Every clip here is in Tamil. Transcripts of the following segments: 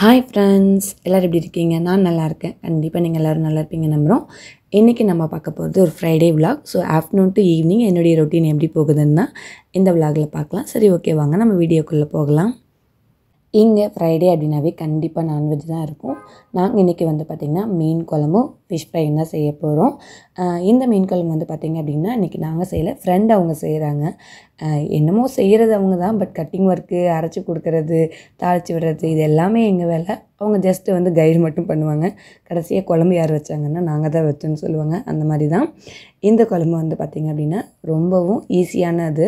ஹாய் ஃப்ரெண்ட்ஸ் எல்லோரும் எப்படி இருக்கீங்க? நான் நல்லா இருக்கேன் கண்டிப்பாக நீங்கள் எல்லோரும் நல்லா இருப்பீங்க நம்புகிறோம் இன்றைக்கி நம்ம பார்க்க போகிறது ஒரு Friday vlog so afternoon to evening என்னுடைய ரொட்டீன் எப்படி போகுதுன்னா இந்த விலாகில் பார்க்கலாம். சரி ஓகே வாங்க. நம்ம வீடியோக்குள்ளே போகலாம். இங்கே ஃப்ரைடே அப்படின்னாவே கண்டிப்பாக நான்வெஜ் தான் இருக்கும். நாங்கள் இன்றைக்கி வந்து பார்த்திங்கன்னா மீன் குழம்பும் ஃபிஷ் ஃப்ரையும் தான் செய்ய போகிறோம் இந்த மீன் குழம்பு வந்து பார்த்திங்க அப்படின்னா இன்றைக்கி நாங்கள் செய்யலை ஃப்ரெண்ட் அவங்க செய்கிறாங்க என்னமோ செய்கிறது அவங்க தான் பட் கட்டிங் ஒர்க்கு அரைச்சி கொடுக்கறது தாளித்து விடுறது இது எல்லாமே எங்கள் வேலை. அவங்க ஜஸ்ட்டு வந்து கைடு மட்டும் பண்ணுவாங்க. கடைசியாக குழம்பு யார் வச்சாங்கன்னா நாங்கள் தான் வச்சோன்னு சொல்லுவாங்க. அந்த மாதிரி தான். இந்த குழம்பு வந்து பார்த்திங்க அப்படின்னா ரொம்பவும் ஈஸியானது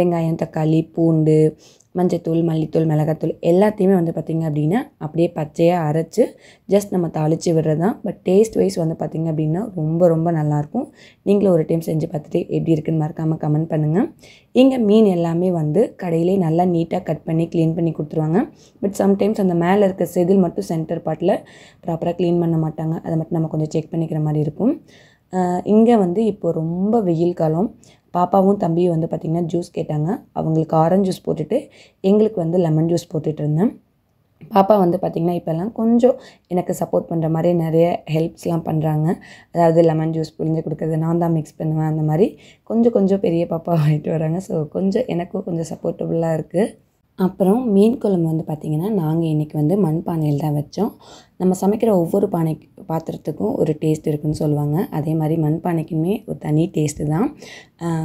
வெங்காயம் தக்காளி பூண்டு மஞ்சத்தூள் மல்லித்தூள் மிளகாத்தூள் எல்லாத்தையுமே வந்து பார்த்திங்க அப்படின்னா அப்படியே பச்சையாக அரைச்சி ஜஸ்ட் நம்ம தாளித்து விடுறது தான். பட் டேஸ்ட் வைஸ் வந்து பார்த்திங்க அப்படின்னா ரொம்ப ரொம்ப நல்லாயிருக்கும். நீங்களும் ஒரு டைம் செஞ்சு பார்த்துட்டு எப்படி இருக்குன்னு மறக்காமல் கமெண்ட் பண்ணுங்கள் இங்கே மீன் எல்லாமே வந்து கடையிலே நல்லா நீட்டாக கட் பண்ணி க்ளீன் பண்ணி கொடுத்துருவாங்க. பட் சம்டைம்ஸ் அந்த மேலே இருக்க செதில் மட்டும் சென்டர் பார்ட்டில் ப்ராப்பராக க்ளீன் பண்ண மாட்டாங்க. அதை மட்டும் நம்ம கொஞ்சம் செக் பண்ணிக்கிற மாதிரி இருக்கும். இங்கே வந்து இப்போ ரொம்ப வெயில் காலம். பாப்பாவும் தம்பியும் வந்து பார்த்திங்கன்னா ஜூஸ் கேட்டாங்க. அவங்களுக்கு ஆரஞ்சு ஜூஸ் போட்டுட்டு எங்களுக்கு வந்து லெமன் ஜூஸ் போட்டுட்டு இருந்தேன். பாப்பா வந்து பார்த்திங்கன்னா இப்போல்லாம் கொஞ்சம் எனக்கு சப்போர்ட் பண்ணுற மாதிரி நிறைய ஹெல்ப்ஸ்லாம் பண்ணுறாங்க அதாவது லெமன் ஜூஸ் புரிஞ்சு கொடுக்குறது நான் தான் மிக்ஸ் பண்ணுவேன் அந்த மாதிரி கொஞ்சம் கொஞ்சம் பெரிய பாப்பா ஆகிட்டு வராங்க. ஸோ கொஞ்சம் எனக்கும் கொஞ்சம் சப்போர்ட்டபுளாக இருக்குது அப்புறம் மீன் குழம்பு வந்து பார்த்திங்கன்னா நாங்கள் இன்றைக்கி வந்து மண் பானையில் தான் வச்சோம். நம்ம சமைக்கிற ஒவ்வொரு பானை பாத்திரத்துக்கும் ஒரு டேஸ்ட் இருக்குன்னு சொல்லுவாங்க. அதே மாதிரி மண் பானைக்குமே ஒரு தனி டேஸ்ட்டு தான்.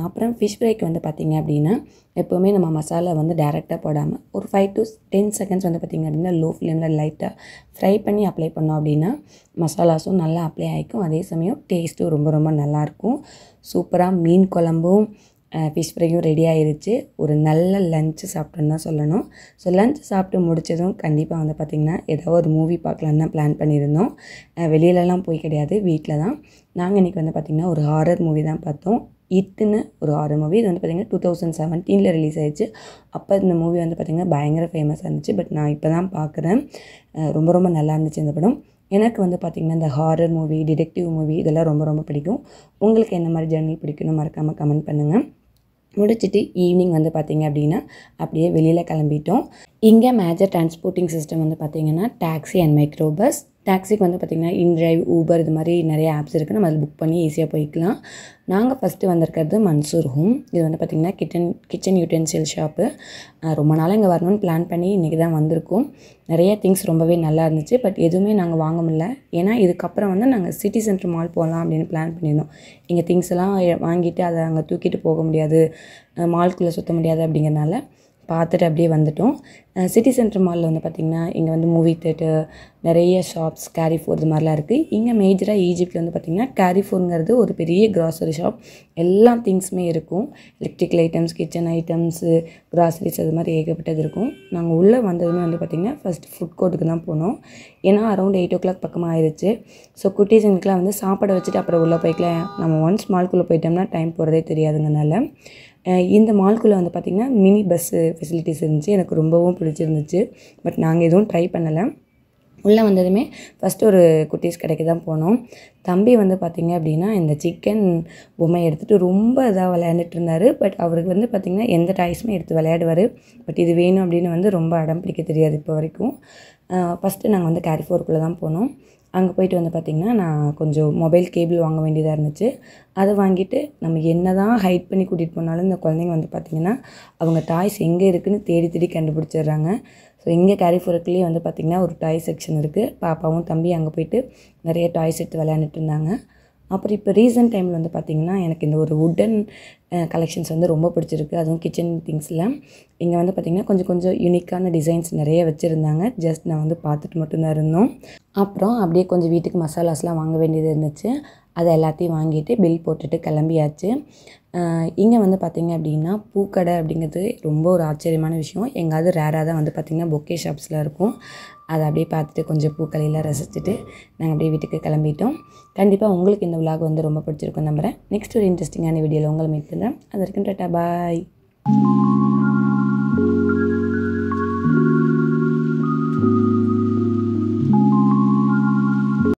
அப்புறம் ஃபிஷ் ஃப்ரைக்கு வந்து பார்த்திங்க அப்படின்னா எப்போவுமே நம்ம மசாலா வந்து டேரெக்டாக போடாமல் ஒரு ஃபைவ் டு டென் செகண்ட்ஸ் வந்து பார்த்திங்க அப்படின்னா லோ ஃப்ளேமில் லைட்டாக ஃப்ரை பண்ணி அப்ளை பண்ணோம் அப்படின்னா மசாலாஸும் நல்லா அப்ளை ஆகிக்கும் அதே சமயம் டேஸ்ட்டும் ரொம்ப ரொம்ப நல்லாயிருக்கும் சூப்பராக மீன் குழம்பும் ஃபிஷ் ஃப்ரையும் ரெடி ஆயிருச்சு. ஒரு நல்ல லஞ்சு சாப்பிட்டோன்னு தான் சொல்லணும். ஸோ லஞ்ச் சாப்பிட்டு முடித்ததும் கண்டிப்பாக வந்து பார்த்திங்கன்னா ஏதாவது ஒரு மூவி பார்க்கலான்னு தான் பிளான் பண்ணியிருந்தோம். வெளியிலலாம் போய் கிடையாது வீட்டில் தான். நாங்கள் இன்றைக்கி வந்து பார்த்திங்கன்னா ஒரு ஹாரர் மூவி தான் பார்த்தோம். இட்டுன்னு ஒரு ஆறு மூவி இது வந்து பார்த்திங்கன்னா டூ தௌசண்ட் செவன்டீனில் ரிலீஸ் ஆயிடுச்சு அப்போ இந்த மூவி வந்து பார்த்திங்கன்னா பயங்கர ஃபேமஸாக இருந்துச்சு. பட் நான் இப்போ தான் பார்க்குறேன் ரொம்ப ரொம்ப நல்லா இருந்துச்சு இந்த படம். எனக்கு வந்து பார்த்திங்கன்னா இந்த ஹாரர் மூவி டிடெக்டிவ் மூவி இதெல்லாம் ரொம்ப ரொம்ப பிடிக்கும். உங்களுக்கு என்ன மாதிரி ஜேர்னல் பிடிக்குன்னு மறக்காமல் கமெண்ட் பண்ணுங்கள் முடிச்சுட்டு ஈவினிங் வந்து பார்த்திங்க அப்படின்னா அப்படியே வெளியில் கிளம்பிட்டோம். இங்கே மேஜர் டிரான்ஸ்போர்ட்டிங் சிஸ்டம் வந்து பார்த்திங்கன்னா டாக்ஸி அண்ட் மைக்ரோ பஸ் டாக்ஸிக்கு வந்து பார்த்திங்கன்னா இன்ட்ரைவ் ஊபர் இது மாதிரி நிறைய ஆப்ஸ் இருக்குது நம்ம அதில் புக் பண்ணி ஈஸியாக போய்க்கலாம். நாங்கள் ஃபஸ்ட்டு வந்திருக்கிறது மன்சூர் ஹோம் இது வந்து பார்த்திங்கன்னா கிச்சன் கிச்சன் யூட்டென்சில் ஷாப்பு ரொம்ப நாளாக இங்கே வரணும்னு பிளான் பண்ணி இன்றைக்கி தான் வந்திருக்கோம். நிறைய திங்ஸ் ரொம்பவே நல்லா இருந்துச்சு. பட் எதுவுமே நாங்கள் வாங்க முடியல. ஏன்னா இதுக்கப்புறம் வந்து நாங்கள் சிட்டி சென்டர் மால் போகலாம் அப்படின்னு பிளான் பண்ணியிருந்தோம். இங்கே திங்ஸ் எல்லாம் வாங்கிட்டு அதை அங்கே தூக்கிட்டு போக முடியாது. மால்குள்ளே சுற்ற முடியாது அப்படிங்கிறனால பார்த்துட்டு அப்படியே வந்துட்டோம். சிட்டி சென்டர் மாலில் வந்து பார்த்திங்கன்னா இங்கே வந்து மூவி தேட்டர் நிறைய ஷாப்ஸ் கேரிஃபோர் இது மாதிரிலாம் இருக்குது இங்கே மேஜராக ஈஜிப்டில் வந்து பார்த்திங்கன்னா கேரிஃபோருங்கிறது ஒரு பெரிய க்ராசரி ஷாப் எல்லா திங்ஸுமே இருக்கும். Electrical items kitchen items groceries அது மாதிரி ஏகப்பட்டது இருக்கும். நாங்கள் உள்ளே வந்ததுமே வந்து பார்த்திங்கன்னா ஃபஸ்ட் ஃபுட் கோர்ட்டுக்கு தான் போனோம். ஏன்னா அரௌண்ட் எயிட் ஓ கிளாக் பக்கமாக ஆயிடுச்சு ஸோ குட்டீஸுங்களுக்குலாம் வந்து சாப்பாடை வச்சுட்டு அப்புறம் உள்ளே போய்க்கலாம். நம்ம ஒன்ஸ் மால்குள்ளே போயிட்டோம்னா டைம் போகிறதே தெரியாதுங்கனால இந்த மால்குள்ளே வந்து பார்த்திங்கன்னா மினி பஸ்ஸு ஃபெசிலிட்டிஸ் இருந்துச்சு. எனக்கு ரொம்பவும் பிடிச்சிருந்துச்சு. பட் நாங்கள் எதுவும் ட்ரை பண்ணலை. உள்ளே வந்ததுமே ஃபஸ்ட்டு ஒரு குட்டீஸ் கடைக்கு தான் போனோம். தம்பி வந்து பார்த்திங்க அப்படின்னா இந்த சிக்கன் பொம்மை எடுத்துகிட்டு ரொம்ப இதாக விளையாண்டுட்டு இருந்தார். பட் அவருக்கு வந்து பார்த்திங்கன்னா எந்த டாய்ஸுமே எடுத்து விளையாடுவார். பட் இது வேணும் அப்படின்னு வந்து ரொம்ப அடம் பிடிக்க தெரியாது இப்போ வரைக்கும். ஃபஸ்ட்டு நாங்கள் வந்து கேரிஃபோருக்குள்ளே தான் போனோம். அங்கே போயிட்டு வந்து பார்த்திங்கன்னா நான் கொஞ்சம் மொபைல் கேபிள் வாங்க வேண்டியதாக இருந்துச்சு. அதை வாங்கிட்டு நம்ம என்ன தான் ஹைட் பண்ணி கூட்டிகிட்டு போனாலும் இந்த குழந்தைங்க வந்து பார்த்திங்கன்னா அவங்க டாய்ஸ் எங்கே இருக்குதுன்னு தேடி தேடி கண்டுபிடிச்சிடுறாங்க. ஸோ இங்கே கேரிஃபோருக்குள்ளேயே வந்து பார்த்திங்கன்னா ஒரு டாய் செக்ஷன் இருக்குது பாப்பாவும் தம்பி அங்கே போயிட்டு நிறைய டாய்ஸ் எடுத்து விளையாண்டுட்டு இருந்தாங்க. அப்புறம் இப்போ ரீசன்ட் டைமில் வந்து பார்த்திங்கன்னா எனக்கு இந்த ஒரு உட்டன் கலெக்ஷன்ஸ் வந்து ரொம்ப பிடிச்சிருக்கு. அதுவும் கிச்சன் திங்ஸில் இங்கே வந்து பார்த்திங்கன்னா கொஞ்சம் கொஞ்சம் யூனிக்கான டிசைன்ஸ் நிறைய வச்சுருந்தாங்க. ஜஸ்ட் நான் வந்து பார்த்துட்டு மட்டும்தான் இருந்தோம். அப்புறம் அப்படியே கொஞ்சம் வீட்டுக்கு மசாலாஸ்லாம் வாங்க வேண்டியது இருந்துச்சு. அதை எல்லாத்தையும் வாங்கிட்டு பில் போட்டுட்டு கிளம்பியாச்சு. இங்கே வந்து பார்த்திங்க அப்படின்னா பூக்கடை அப்படிங்கிறது ரொம்ப ஒரு ஆச்சரியமான விஷயம். எங்காவது ரேராக தான் வந்து பார்த்திங்கன்னா பொக்கே ஷாப்ஸில் இருக்கும். அதை அப்படியே பார்த்துட்டு கொஞ்சம் பூக்களையெல்லாம் ரசிச்சுட்டு நாங்கள் அப்படியே வீட்டுக்கு கிளம்பிட்டோம். கண்டிப்பாக உங்களுக்கு இந்த விலாக் வந்து ரொம்ப பிடிச்சிருக்கும் நம்புகிறேன் நெக்ஸ்ட் ஒரு இன்ட்ரெஸ்டிங்கான வீடியோவில் உங்களை மீட் பண்ணுறேன் அது வரைக்கும் டாட்டா பாய்